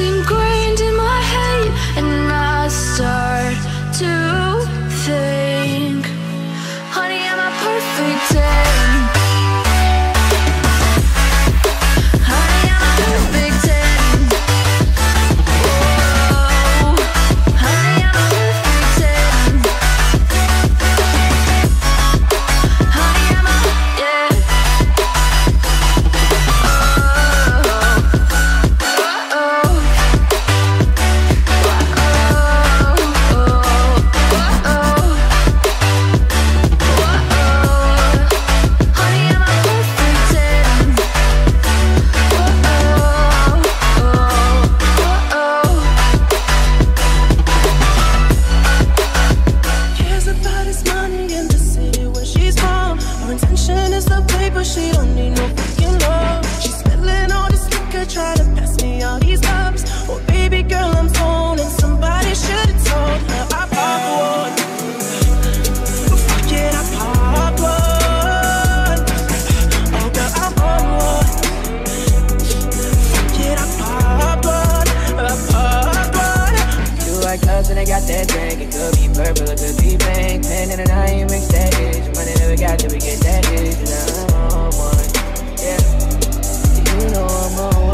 sin you make that ish. Money never got till we get that ish. And I'm on one, yeah. You know I'm on one.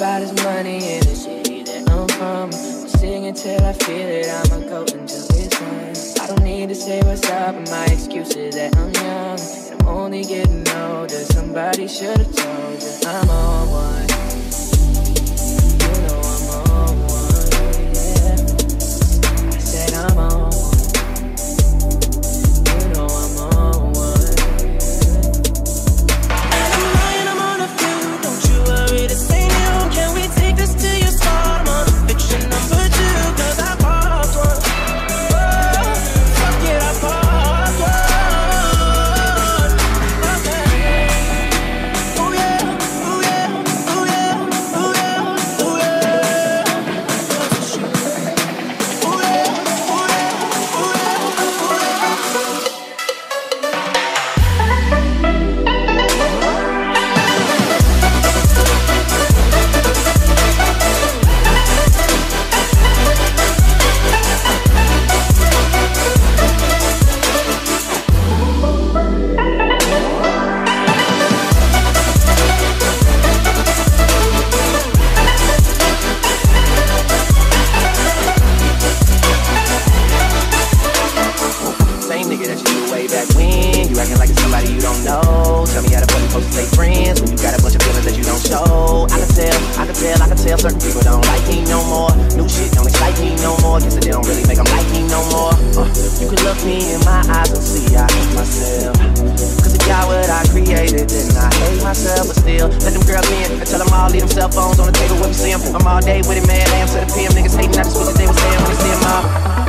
About is money in the city that I'm from. I'm sing until I feel it, I'ma go until it's done. I don't need to say what's up, and my excuse is that I'm young. And I'm only getting older, somebody should've told you I'm on one. Still, let them girls in I tell them all leave them cell phones on the table when we see them. I'm all day with it, man. Lamb to the PM. Niggas hating, I just wish that they was saying when they see them all. Uh,